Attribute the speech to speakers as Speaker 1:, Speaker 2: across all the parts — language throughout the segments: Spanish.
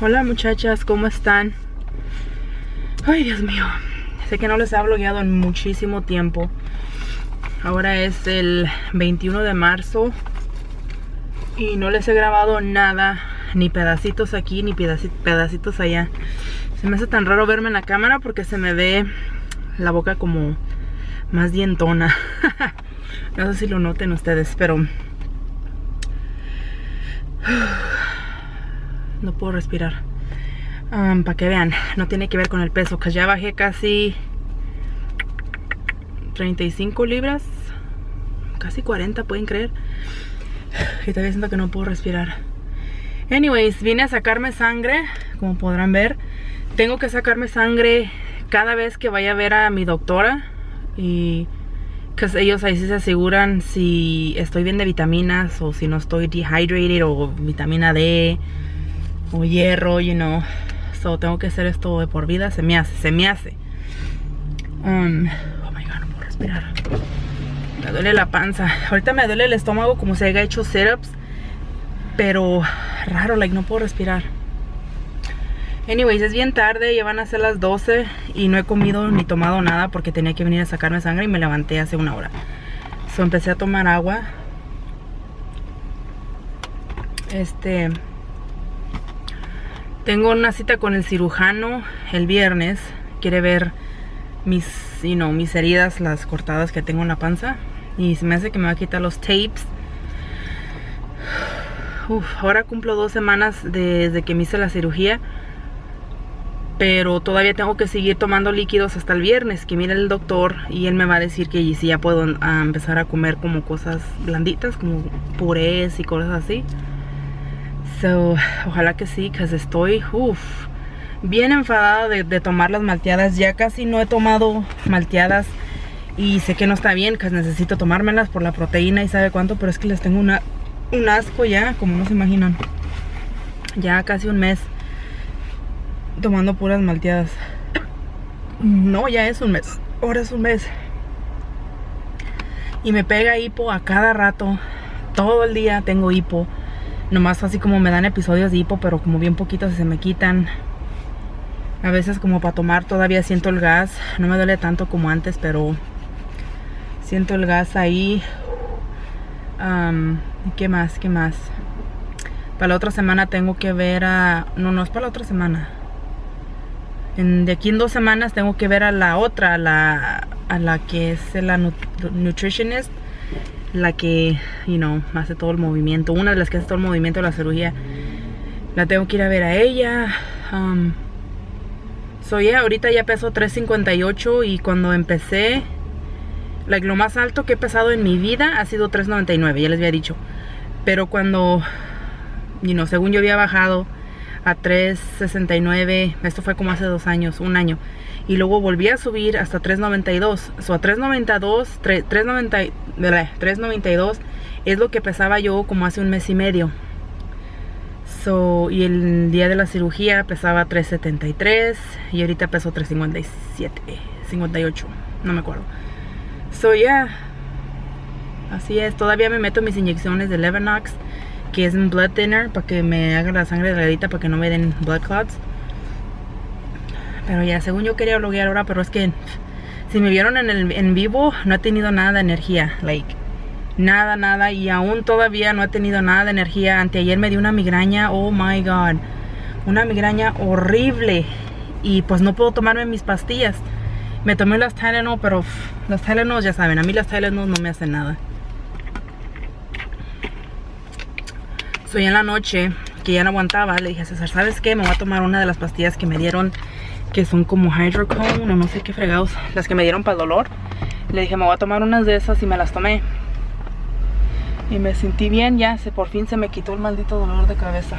Speaker 1: Hola muchachas, ¿cómo están? Ay, Dios mío. Sé que no les he blogueado en muchísimo tiempo. Ahora es el 21 de marzo. Y no les he grabado nada. Ni pedacitos aquí, ni pedacitos allá. Se me hace tan raro verme en la cámara porque se me ve la boca como más dientona. no sé si lo noten ustedes, pero... No puedo respirar. Um, para que vean, no tiene que ver con el peso, que ya bajé casi 35 libras. Casi 40, pueden creer. Y todavía siento que no puedo respirar. Anyways, vine a sacarme sangre, como podrán ver. Tengo que sacarme sangre cada vez que vaya a ver a mi doctora. Y ellos ahí sí se aseguran si estoy bien de vitaminas o si no estoy dehydrated o vitamina D o hierro, you know. So tengo que hacer esto de por vida. Se me hace, se me hace. Um, oh my god, no puedo respirar. Me duele la panza. Ahorita me duele el estómago como si haya hecho setups. Pero raro, like no puedo respirar. Anyways, es bien tarde, ya van a ser las 12 y no he comido ni tomado nada porque tenía que venir a sacarme sangre y me levanté hace una hora. So empecé a tomar agua. Este, tengo una cita con el cirujano el viernes. Quiere ver mis, you know, mis heridas, las cortadas que tengo en la panza. Y se me hace que me va a quitar los tapes. Uf, ahora cumplo dos semanas desde que me hice la cirugía. Pero todavía tengo que seguir tomando líquidos hasta el viernes. Que mire el doctor y él me va a decir que si ya puedo ah, empezar a comer como cosas blanditas, como purés y cosas así. So, ojalá que sí, que estoy, bien enfadada de, tomar las malteadas. Ya casi no he tomado malteadas y sé que no está bien, que necesito tomármelas por la proteína y sabe cuánto, pero es que les tengo una, un asco ya, como no se imaginan. Ya casi un mes tomando puras malteadas. No, ya es un mes, ahora es un mes. Y me pega hipo a cada rato, todo el día tengo hipo Nomás así como me dan episodios de hipo, pero como bien poquitos se me quitan. A veces como para tomar todavía siento el gas. No me duele tanto como antes, pero siento el gas ahí. ¿Qué más? ¿Qué más? Para la otra semana tengo que ver a... No, no es para la otra semana. En, de aquí en dos semanas tengo que ver a la otra, a la, a la que es la nutritionist la que, you know, hace todo el movimiento, una de las que hace todo el movimiento de la cirugía. La tengo que ir a ver a ella. Um, soy ahorita ya peso 358 y cuando empecé, like, lo más alto que he pesado en mi vida ha sido 399, ya les había dicho. Pero cuando, you know, según yo había bajado a 369, esto fue como hace dos años, un año. Y luego volví a subir hasta 3.92 so a 3.92 3.90 3.92 es lo que pesaba yo como hace un mes y medio. So y el día de la cirugía pesaba 3.73 y ahorita peso 3.57 58 no me acuerdo. So ya yeah. así es todavía me meto mis inyecciones de Levenox que es un blood thinner para que me haga la sangre delgadita para que no me den blood clots pero ya, según yo quería bloguear ahora, pero es que si me vieron en, el, en vivo, no he tenido nada de energía. Like, nada, nada. Y aún todavía no he tenido nada de energía. Anteayer me dio una migraña, oh my god. Una migraña horrible. Y pues no puedo tomarme mis pastillas. Me tomé las Tylenol, pero las Tylenol ya saben, a mí las Tylenol no me hacen nada. Soy en la noche, que ya no aguantaba, le dije a César, ¿sabes qué? Me voy a tomar una de las pastillas que me dieron que son como hydrocone o no sé qué fregados, las que me dieron para el dolor. Le dije, me voy a tomar unas de esas y me las tomé. Y me sentí bien, ya, se, por fin se me quitó el maldito dolor de cabeza.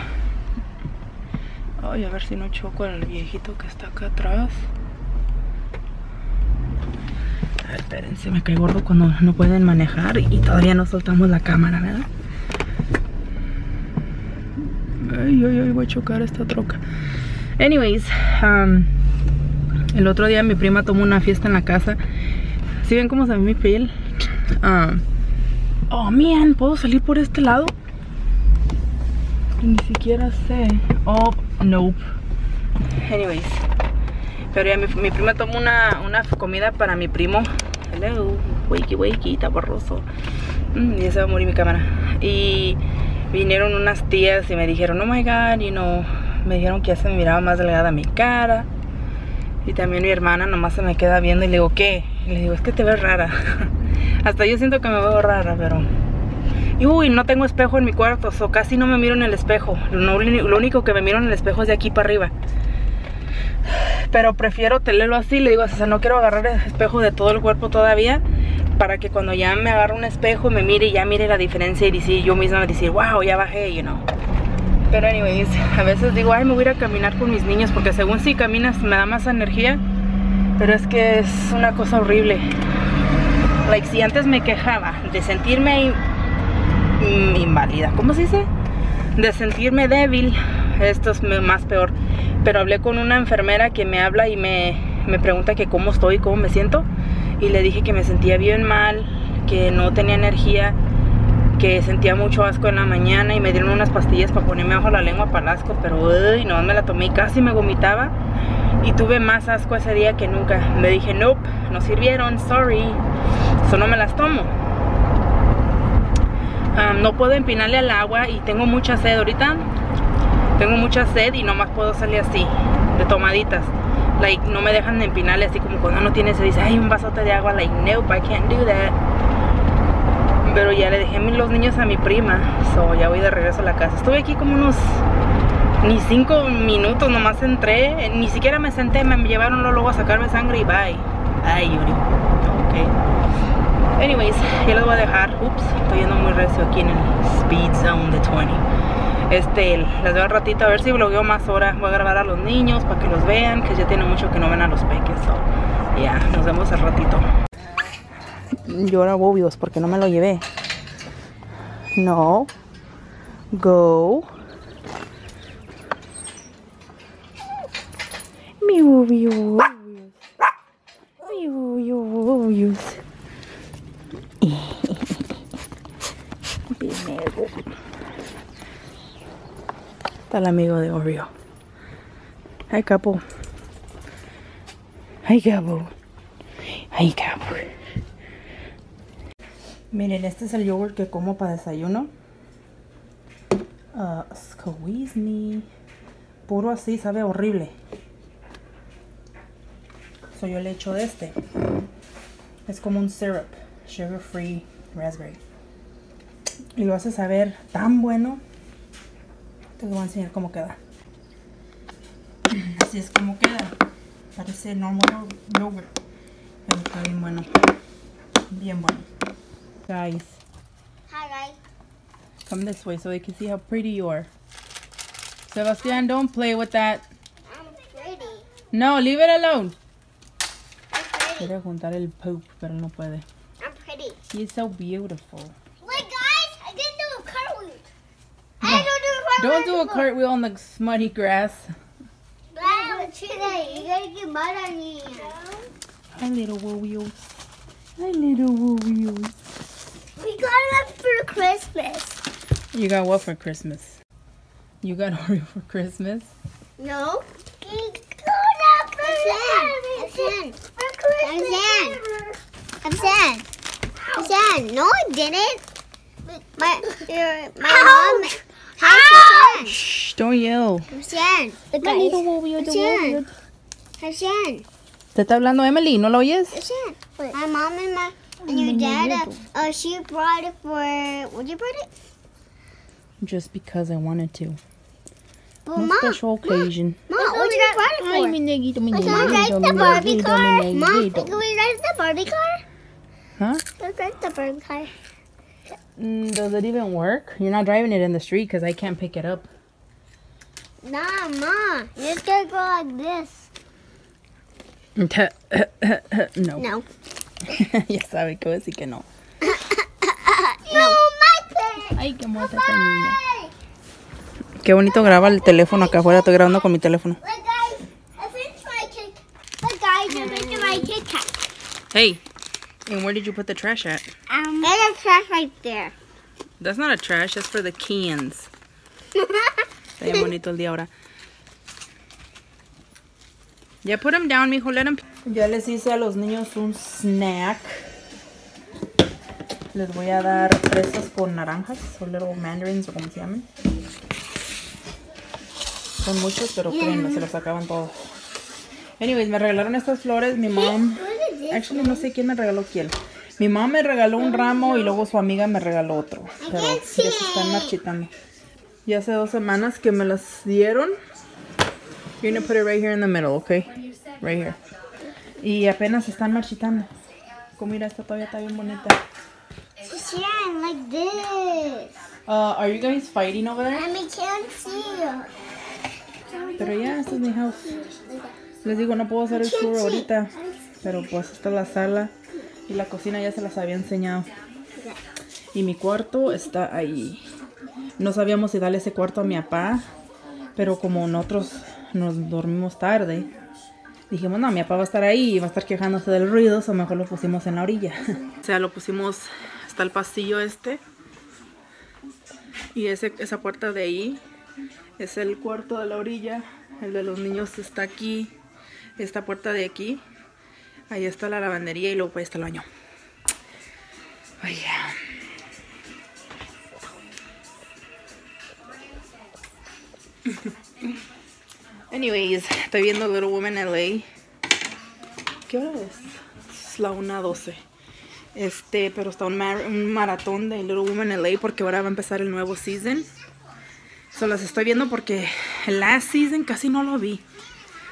Speaker 1: Ay, a ver si no choco al viejito que está acá atrás. A ver, espérense, me cae gordo cuando no pueden manejar y todavía no soltamos la cámara, ¿verdad? Ay, ay, ay, voy a chocar esta troca. Anyways, um, el otro día mi prima tomó una fiesta en la casa. ¿Sí ven cómo se ve mi piel? Ah, oh, man, ¿puedo salir por este lado? Ni siquiera sé. Oh, Nope. Anyways. Pero ya mi, prima tomó una, una comida para mi primo. Hello, wakey wakey, está. Mm, ya se va a morir mi cámara. Y vinieron unas tías y me dijeron, oh my god, you know, me dijeron que ya se me miraba más delgada mi cara. Y también mi hermana nomás se me queda viendo y le digo, ¿qué? Y le digo, es que te ves rara. Hasta yo siento que me veo rara, pero... Y uy, no tengo espejo en mi cuarto, so casi no me miro en el espejo. Lo, lo único que me miro en el espejo es de aquí para arriba. Pero prefiero tenerlo así, le digo, o sea, no quiero agarrar el espejo de todo el cuerpo todavía para que cuando ya me agarre un espejo me mire y ya mire la diferencia y decir, yo misma decir, wow, ya bajé, you know. Pero anyways, a veces digo, ay, me voy a ir a caminar con mis niños porque según si caminas me da más energía, pero es que es una cosa horrible. Like, si antes me quejaba de sentirme inválida, ¿cómo se dice? De sentirme débil, esto es más peor. Pero hablé con una enfermera que me habla y me, me pregunta que cómo estoy, cómo me siento. Y le dije que me sentía bien mal, que no tenía energía que sentía mucho asco en la mañana y me dieron unas pastillas para ponerme bajo la lengua para el asco, pero uy, no me la tomé y casi me vomitaba y tuve más asco ese día que nunca. Me dije, nope, no sirvieron, sorry, eso no me las tomo. no puedo empinarle al agua y tengo mucha sed ahorita. Tengo mucha sed y nomás puedo salir así, de tomaditas. Like, no me dejan de empinarle así como cuando uno tiene se dice, ay, un vasote de agua. Like, nope, I can't do that pero ya le dejé los niños a mi prima so ya voy de regreso a la casa. Estuve aquí como unos ni cinco minutos nomás entré ni siquiera me senté me llevaron luego a sacarme sangre y bye. Ay Yuri ok. Anyways ya les voy a dejar. Ups estoy yendo muy recio aquí en el speed zone de 20 este, les veo al ratito a ver si blogueo más horas. Voy a grabar a los niños para que los vean, que ya tiene mucho que no ven a los peques. So, ya, nos vemos al ratito llora bobios porque no me lo llevé. No. Go. Mi bobios. Mi bobios. Está el amigo de Oreo. Ay, capo. Ay, capo. Ay, capo. Miren, este es el yogurt que como para desayuno. Uh, squeeze me. Puro así, sabe horrible. So yo le echo este. Es como un syrup. Sugar free raspberry. Y lo hace saber tan bueno. Te voy a enseñar cómo queda. Así es como queda. Parece normal yogurt. Pero está bien bueno. Bien bueno guys.
Speaker 2: Hi, guys.
Speaker 1: Come this way so they can see how pretty you are. Sebastian, don't play with that.
Speaker 2: I'm pretty.
Speaker 1: No, leave it alone.
Speaker 2: I'm pretty.
Speaker 1: Quiere juntar el poop, pero no puede.
Speaker 2: I'm pretty.
Speaker 1: He's so beautiful.
Speaker 2: Don't do a cartwheel.
Speaker 1: Don't do a
Speaker 2: anymore.
Speaker 1: cartwheel on the smutty grass.
Speaker 2: Wow, today you gotta get mud on you.
Speaker 1: Hi, little wheels. Hi, little wheels.
Speaker 2: We got it for Christmas.
Speaker 1: You got what for Christmas? You got Oreo for Christmas?
Speaker 2: No. We got it for Christmas. For Christmas. I'm sad. I'm sad. No, I didn't. My, your, my mom. Hi,
Speaker 1: Shh, don't yell.
Speaker 2: I'm sad. Look,
Speaker 1: My
Speaker 2: guys.
Speaker 1: little warrior, the
Speaker 2: Shan.
Speaker 1: warrior. ¿Te está hablando Emily? ¿No lo oyes?
Speaker 2: I'm. My mom and my and your dad, uh, uh, she brought it for. What you brought it?
Speaker 1: Just because I wanted to.
Speaker 2: Well,
Speaker 1: No
Speaker 2: mom.
Speaker 1: special occasion.
Speaker 2: Mom, what you brought it for?
Speaker 1: mi neguito, mi
Speaker 2: Can we
Speaker 1: neguito,
Speaker 2: ride the Barbie car? Mom, can we ride the Barbie car?
Speaker 1: Huh?
Speaker 2: Let's ride the Barbie car.
Speaker 1: Mm, does it even work? You're not driving it in the street because I can't pick it up.
Speaker 2: Nah, mom. You just gotta go like this.
Speaker 1: no.
Speaker 2: No.
Speaker 1: ya sabe que voy a decir que no.
Speaker 2: no.
Speaker 1: Ay, qué muerta esta niña. Qué bonito graba el teléfono acá afuera. Estoy grabando con mi teléfono. Hey, and where did you put the trash at?
Speaker 2: Um, there's a trash right there.
Speaker 1: That's not a trash. That's for the cans. Está bonito el día ahora. Ya put him down, mijo. Let him. Ya les hice a los niños un snack. Les voy a dar fresas con naranjas, o little mandarins, o como se llaman. Son muchos, pero créanme, se los acaban todos. Anyways, me regalaron estas flores. Mi mom. Actually, no sé quién me regaló quién. Mi mamá me regaló un ramo y luego su amiga me regaló otro. Pero ya se están marchitando. Ya hace dos semanas que me las dieron. You're gonna put it right here in the middle, okay? Right here. Y apenas se están marchitando. Como mira, esta todavía está bien bonita.
Speaker 2: Like this.
Speaker 1: Uh, are you guys fighting over there?
Speaker 2: We can't see you.
Speaker 1: Pero ya, esta es mi house. Les digo, no puedo hacer el tour ahorita. Pero pues esta es la sala. Y la cocina ya se las había enseñado. Y mi cuarto está ahí. No sabíamos si darle ese cuarto a mi papá. Pero como nosotros nos dormimos tarde. Dijimos, no, mi papá va a estar ahí y va a estar quejándose del ruido. O mejor lo pusimos en la orilla. o sea, lo pusimos hasta el pasillo este. Y ese, esa puerta de ahí es el cuarto de la orilla. El de los niños está aquí. Esta puerta de aquí. Ahí está la lavandería y luego ahí está el baño. Anyways, estoy viendo Little Women LA. ¿Qué hora es? Es la 1.12. Este, pero está un, mar maratón de Little Women LA porque ahora va a empezar el nuevo season. Solo las estoy viendo porque el last season casi no lo vi.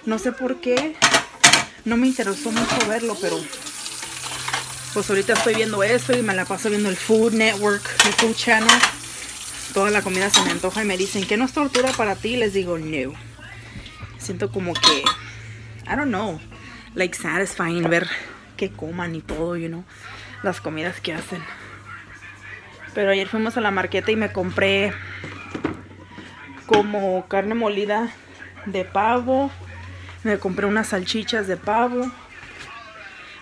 Speaker 1: No sé por qué. No me interesó mucho verlo, pero pues ahorita estoy viendo eso y me la paso viendo el Food Network, el Food Channel. Toda la comida se me antoja y me dicen que no es tortura para ti. Les digo, no. Siento como que, I don't know, like satisfying ver que coman y todo, you know, las comidas que hacen. Pero ayer fuimos a la marqueta y me compré como carne molida de pavo. Me compré unas salchichas de pavo.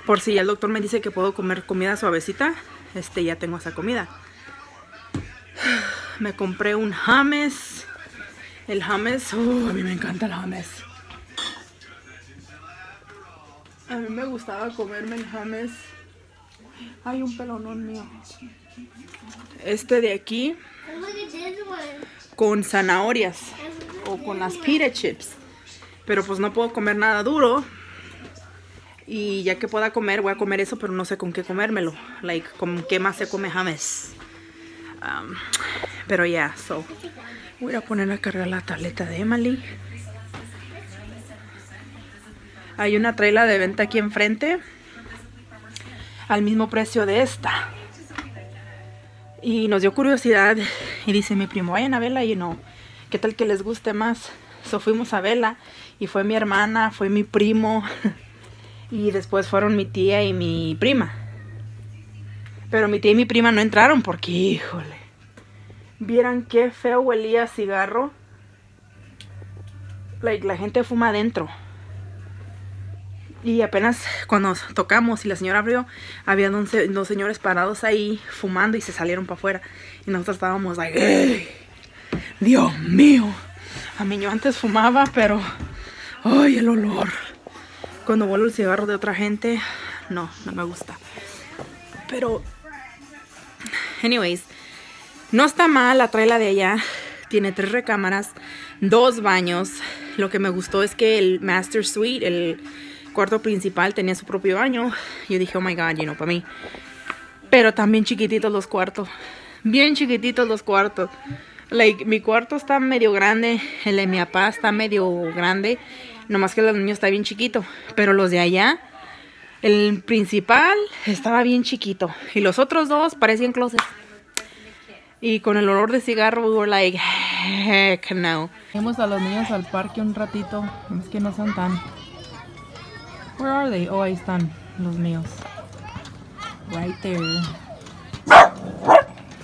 Speaker 1: Por si el doctor me dice que puedo comer comida suavecita, este ya tengo esa comida. Me compré un hummus. El hummus, uh, a mí me encanta el hummus. A mí me gustaba comerme el hummus. Hay un pelonón mío. Este de aquí con zanahorias o con las pita chips. Pero pues no puedo comer nada duro. Y ya que pueda comer, voy a comer eso, pero no sé con qué comérmelo. Like, con qué más se come hummus. Um, pero ya, so. Voy a poner a cargar la tableta de Emily. Hay una traila de venta aquí enfrente. Al mismo precio de esta. Y nos dio curiosidad. Y dice mi primo, vayan a verla y no. ¿Qué tal que les guste más? So fuimos a verla. Y fue mi hermana, fue mi primo. y después fueron mi tía y mi prima. Pero mi tía y mi prima no entraron porque, híjole. Vieran qué feo huelía cigarro. Like, la gente fuma adentro. Y apenas cuando tocamos y la señora abrió, había dos, dos señores parados ahí fumando y se salieron para afuera. Y nosotros estábamos like, ¡Ey! Dios mío. A mí yo antes fumaba, pero... ¡Ay, el olor! Cuando vuelo el cigarro de otra gente, no, no me gusta. Pero... Anyways, no está mal la traila de allá. Tiene tres recámaras, dos baños. Lo que me gustó es que el Master Suite, el cuarto principal, tenía su propio baño. Yo dije, oh my god, you know, para mí. Pero también chiquititos los cuartos. Bien chiquititos los cuartos. Like, mi cuarto está medio grande. El de mi papá está medio grande. Nomás que el niño está bien chiquito. Pero los de allá, el principal estaba bien chiquito. Y los otros dos parecían closets. Y con el olor de cigarro, we were like, heck no. Fuimos a los niños al parque un ratito. Es que no son tan. Where are they? Oh, ahí están los míos. Right there.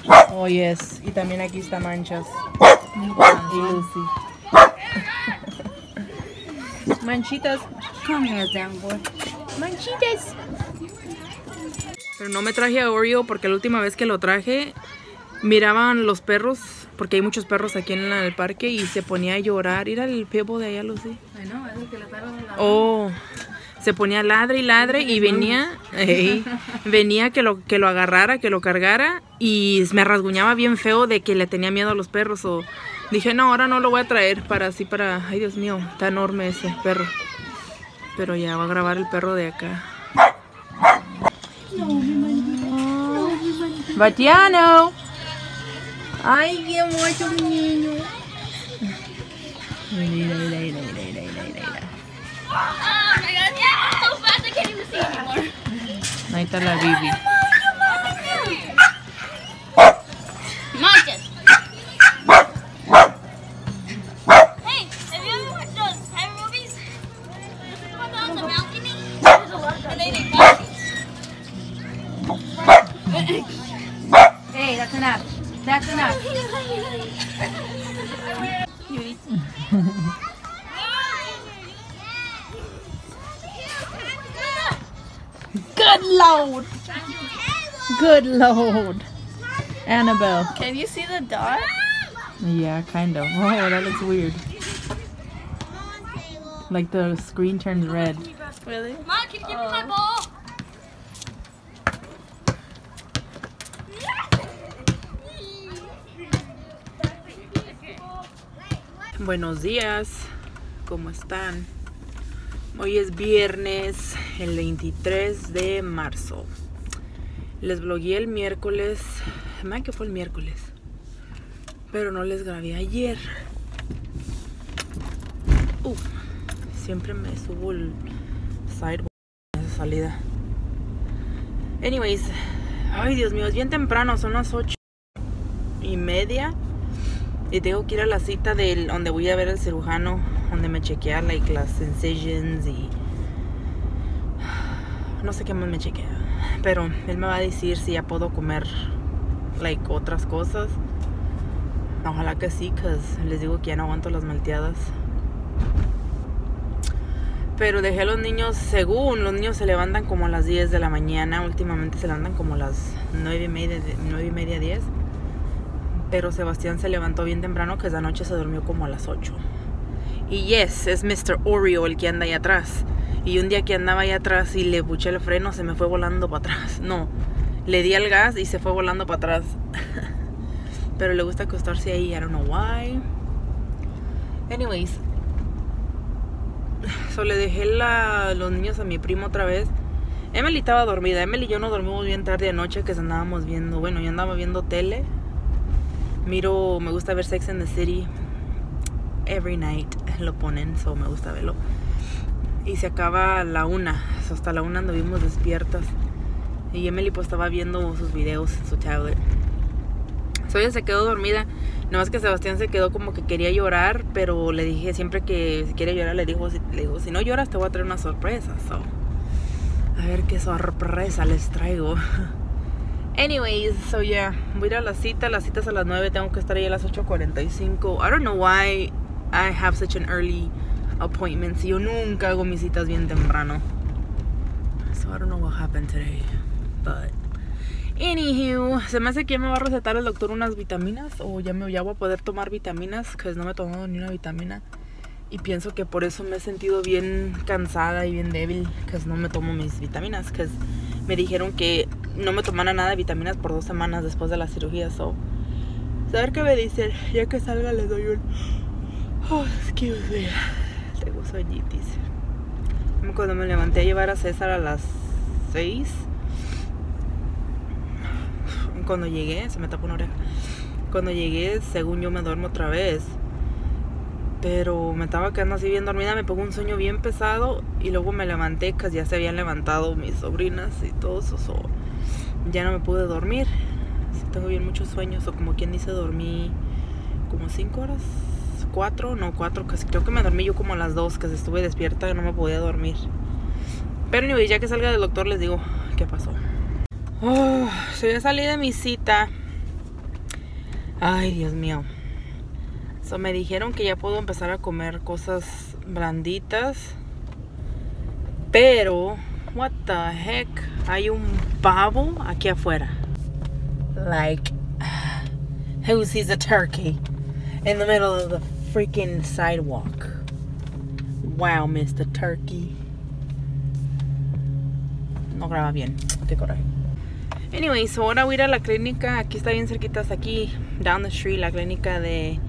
Speaker 1: Oh, yes. Y también aquí está Manchas. Y Lucy. Manchitas.
Speaker 2: Come here, damn boy.
Speaker 1: Manchitas. Pero no me traje a Oreo porque la última vez que lo traje miraban los perros porque hay muchos perros aquí en el parque y se ponía a llorar. Ir el pebo de allá, Lucy.
Speaker 3: Ay, no, es el que le estaba la...
Speaker 1: Oh, se ponía ladre y ladre y venía, venía que lo, que lo agarrara, que lo cargara y me rasguñaba bien feo de que le tenía miedo a los perros. O dije, no, ahora no lo voy a traer para así, para, ay Dios mío, está enorme ese perro. Pero ya va a grabar el perro de acá. Batiano. Ay, qué mi niño. Mira, mira, mira, mira, mira, mira, mira.
Speaker 4: Oh my god, yeah, it's so fast I can't even see anymore.
Speaker 1: Ahí está la Bibi. Good load. Annabelle.
Speaker 4: Can you see the dot?
Speaker 1: Yeah, kind of. Oh, that looks weird. Like the screen turns red.
Speaker 4: Really? Mom, can you give me my oh. ball?
Speaker 1: Buenos días. ¿Cómo están? Hoy es viernes, el 23 de marzo. Les blogueé el miércoles. Man, que fue el miércoles. Pero no les grabé ayer. Uh, siempre me subo el sidewalk en esa salida. Anyways, ay Dios mío, es bien temprano, son las ocho y media. Y tengo que ir a la cita del donde voy a ver al cirujano, donde me chequea like las incisions y no sé qué más me chequea, pero él me va a decir si ya puedo comer like otras cosas. Ojalá que sí, cause les digo que ya no aguanto las malteadas. Pero dejé a los niños, según los niños se levantan como a las 10 de la mañana, últimamente se levantan como a las 9 y media, 9 y media 10. Pero Sebastián se levantó bien temprano, que esa noche se durmió como a las 8. Y yes, es Mr. Oreo el que anda ahí atrás. Y un día que andaba ahí atrás y le puché el freno, se me fue volando para atrás. No, le di al gas y se fue volando para atrás. Pero le gusta acostarse ahí, I don't know why. Anyways, so le dejé la, los niños a mi primo otra vez. Emily estaba dormida. Emily y yo no dormimos bien tarde anoche que andábamos viendo. Bueno, yo andaba viendo tele. Miro, me gusta ver Sex and the City. Every night lo ponen, so me gusta verlo. Y se acaba la una. Hasta la una anduvimos despiertas. Y Emily pues estaba viendo sus videos en su tablet. So ella se quedó dormida. No más que Sebastián se quedó como que quería llorar, pero le dije siempre que si quiere llorar, le digo, si, le digo, si no lloras te voy a traer una sorpresa. So, a ver qué sorpresa les traigo. Anyways, so yeah, voy a ir a la cita. La cita es a las 9, tengo que estar ahí a las 8.45. I don't know why I have such an early appointment. Si yo nunca hago mis citas bien temprano. So I don't know what happened today. But Anywho, se me hace que ya me va a recetar el doctor unas vitaminas o ya me ya voy a poder tomar vitaminas, que no me he tomado ni una vitamina y pienso que por eso me he sentido bien cansada y bien débil, que no me tomo mis vitaminas, que me dijeron que no me tomara nada de vitaminas por dos semanas después de la cirugía, so saber qué me dicen, ya que salga les doy un oh, excuse me, tengo sueñitis. Cuando me levanté a llevar a César a las 6 cuando llegué, se me tapó una oreja. Cuando llegué, según yo me duermo otra vez. Pero me estaba quedando así bien dormida, me pegó un sueño bien pesado y luego me levanté, que ya se habían levantado mis sobrinas y todo eso. so, ya no me pude dormir. Tengo bien muchos sueños, o como quien dice, dormí como 5 horas, 4, no 4, casi creo que me dormí yo como a las 2, que estuve despierta no me podía dormir. Pero anyway, ya que salga del doctor les digo qué pasó. Oh, so ya salí de mi cita. Ay, Dios mío. So me dijeron que ya puedo empezar a comer cosas blanditas. Pero, what the heck? Hay un pavo aquí afuera. Like, Who sees a turkey in the middle of the freaking sidewalk? Wow, Mr. Turkey. No graba bien. Qué coraje. Anyway, so ahora voy a ir a la clínica. Aquí está bien cerquita, aquí, down the street, la clínica de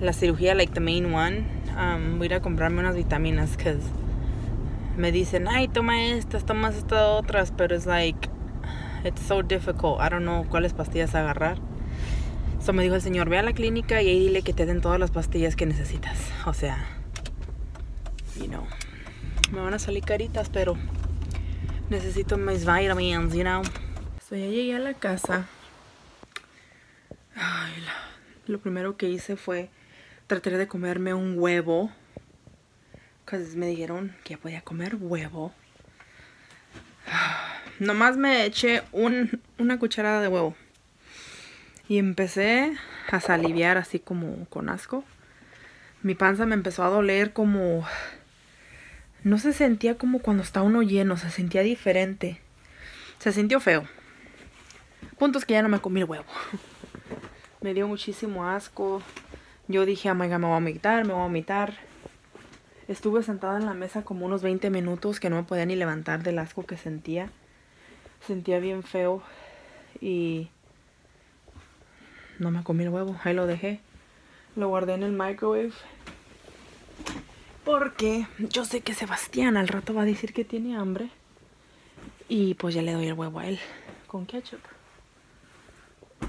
Speaker 1: la cirugía, like the main one. Um, voy a ir a comprarme unas vitaminas, cause me dicen, ay, toma estas, tomas estas otras, pero es like, it's so difficult. I don't know cuáles pastillas agarrar. Me dijo el señor, ve a la clínica y ahí dile que te den todas las pastillas que necesitas. O sea, you know, me van a salir caritas, pero necesito mis vitamins, you know. So ya llegué a la casa. Lo primero que hice fue tratar de comerme un huevo. Because me dijeron que ya podía comer huevo. Nomás me eché un- una cucharada de huevo. Y empecé a saliviar así como con asco. Mi panza me empezó a doler como... No se sentía como cuando está uno lleno, se sentía diferente. Se sintió feo. Punto es que ya no me comí el huevo. Me dio muchísimo asco. Yo dije, my God, me voy a vomitar, me voy a vomitar. Estuve sentada en la mesa como unos 20 minutos que no me podía ni levantar del asco que sentía. Sentía bien feo. Y no me comí el huevo. Ahí lo dejé. Lo guardé en el microwave. Porque yo sé que Sebastián al rato va a decir que tiene hambre. Y pues ya le doy el huevo a él. Con ketchup.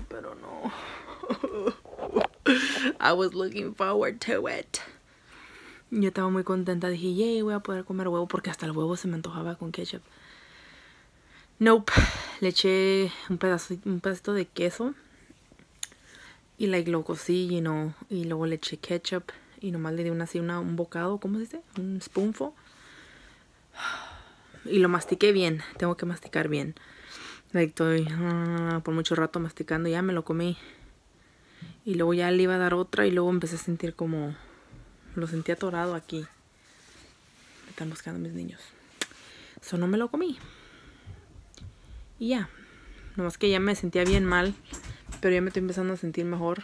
Speaker 1: Pero no. I was looking forward to it. Yo estaba muy contenta. Dije, yay, voy a poder comer huevo porque hasta el huevo se me antojaba con ketchup. Nope. Le eché un pedazo, un pedacito de queso. Y like, lo cocí, you know, y luego le eché ketchup. Y nomás le di una, así un bocado, ¿cómo se dice? Un spoonful. Y lo mastiqué bien. Tengo que masticar bien. Like, estoy ah, por mucho rato masticando. Ya me lo comí. Y luego ya le iba a dar otra. Y luego empecé a sentir como... Lo sentí atorado aquí. Me están buscando mis niños. Eso no me lo comí. Y ya. Nomás que ya me sentía bien mal. Pero ya me estoy empezando a sentir mejor.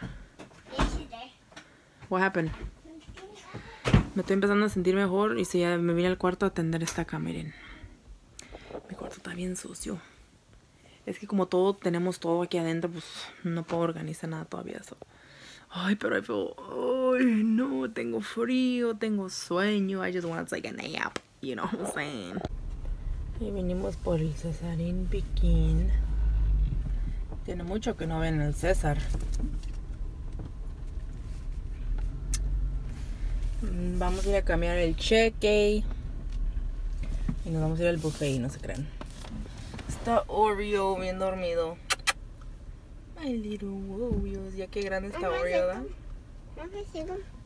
Speaker 1: What happened? Me estoy empezando a sentir mejor y si ya me vine al cuarto a atender esta cama, miren. Mi cuarto está bien sucio. Es que como todo tenemos todo aquí adentro, pues no puedo organizar nada todavía. Ay, pero I ay, no, tengo frío, tengo sueño. I just want like a nap, you know what I'm saying. Y venimos por el Cesarín Piquín. Tiene mucho que no ven el César. Mm, Vamos a ir a cambiar el cheque. Y nos vamos a ir al buffet, no se crean. Está Oreo bien dormido. My little Oreos. Ya que grande está Oreo, ¿verdad?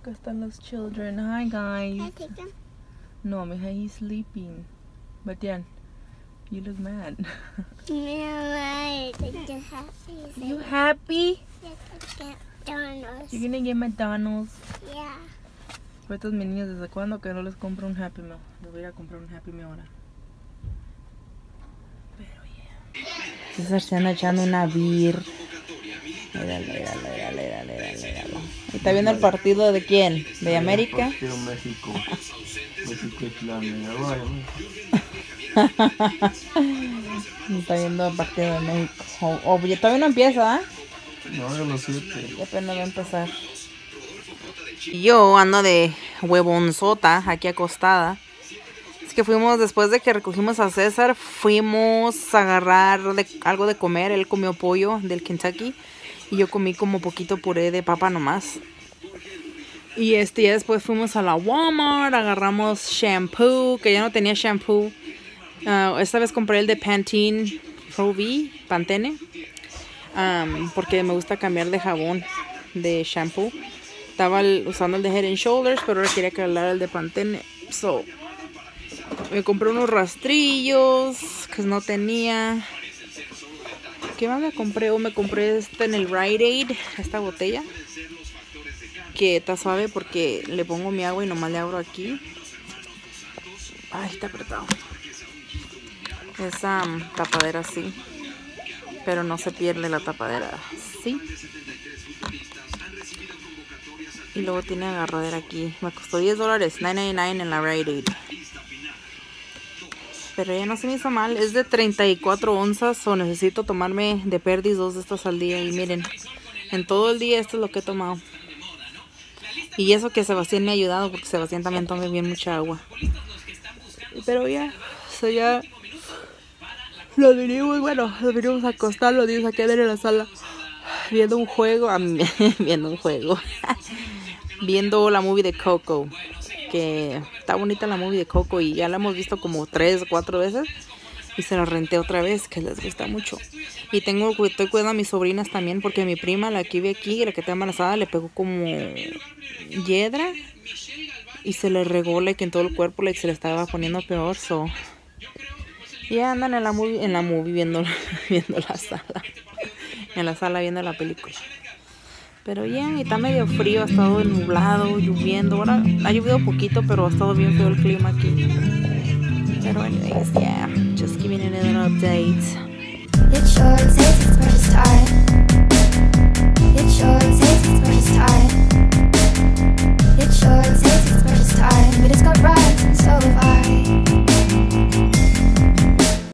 Speaker 1: Acá están los children. Hi, guys. No, mija, he's sleeping. Batian, you look mad. you happy? You're gonna get McDonald's.
Speaker 2: Yeah.
Speaker 1: Estos mis niños, ¿desde cuándo que no les compro un Happy Meal? Les voy a comprar un Happy Meal ahora. Pero yeah. César se anda echando una beer. Míralo, míralo, míralo, míralo, míralo, míralo. ¿Está viendo el partido de quién? ¿De América?
Speaker 5: Partido México. México Islandia. Vaya,
Speaker 1: Está viendo el partido de México. O, o- todavía no empieza, ¿ah?
Speaker 5: No, a las 7.
Speaker 1: Ya apenas va a empezar. Y yo ando de huevonzota aquí acostada. Es que fuimos, después de que recogimos a César, fuimos a agarrar de- algo de comer. Él comió pollo del Kentucky. Y yo comí como poquito puré de papa nomás. Y este, ya después fuimos a la Walmart, agarramos shampoo, que ya no tenía shampoo. Ah, esta vez compré el de Pantene Pro V, Pantene. Porque me gusta cambiar de jabón de shampoo. Estaba usando el de Head and Shoulders, pero ahora quería que hablara el de Pantene. So, me compré unos rastrillos que no tenía. ¿Qué más me compré? O me compré este en el Rite Aid, esta botella. Que está suave porque le pongo mi agua y nomás le abro aquí. Ay, está apretado. Esa mm, tapadera así pero no se pierde la tapadera. Sí. Y luego tiene agarradera aquí. Me costó 10 dólares, 9.99 en la Rite Aid. Pero ya no se me hizo mal. Es de 34 onzas o necesito tomarme de perdis dos de estas al día. Y miren, en todo el día esto es lo que he tomado. Y eso que Sebastián me ha ayudado porque Sebastián también toma bien mucha agua. Pero ya, o ya lo vinimos, bueno, lo vinimos a acostar, lo dimos a quedar en la sala. Viendo un juego, viendo un juego, viendo la movie de Coco, que está bonita la movie de Coco y ya la hemos visto como tres cuatro veces. Y se la renté otra vez, que les gusta mucho. Y tengo, estoy cuidando a mis sobrinas también porque mi prima, la que vive aquí, la que está embarazada, le pegó como hiedra y se le regó like, en todo el cuerpo, like, se le estaba poniendo peor, so... Y andan en la movie, en la movie viendo, viendo la sala. En la sala viendo la película. Pero ya, yeah, está medio frío, ha estado nublado, lloviendo. Ahora ha llovido poquito, pero ha estado bien feo el clima aquí. Pero anyways, yeah, just giving it an update.
Speaker 6: It sure takes its where to. It sure takes its where. It sure takes its where to start. But it's got right, so have I.